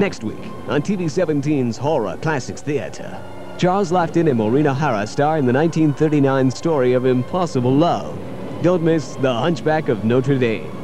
Next week on TV 17's Horror Classics Theater, Charles Laughton and Maureen O'Hara star in the 1939 story of impossible love. Don't miss The Hunchback of Notre Dame.